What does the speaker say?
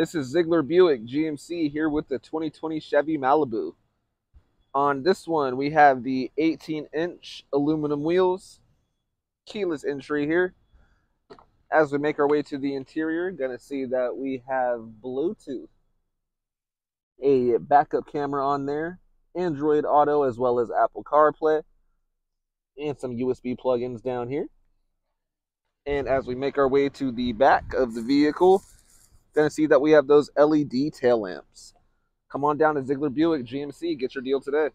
This is Zeigler Buick GMC here with the 2020 Chevy Malibu. On this one, we have the 18 inch aluminum wheels, keyless entry here. As we make our way to the interior, gonna see that we have Bluetooth, a backup camera on there, Android Auto, as well as Apple CarPlay, and some USB plugins down here. And as we make our way to the back of the vehicle, gonna see that we have those LED tail lamps. Come on down to Zeigler Buick GMC, get your deal today.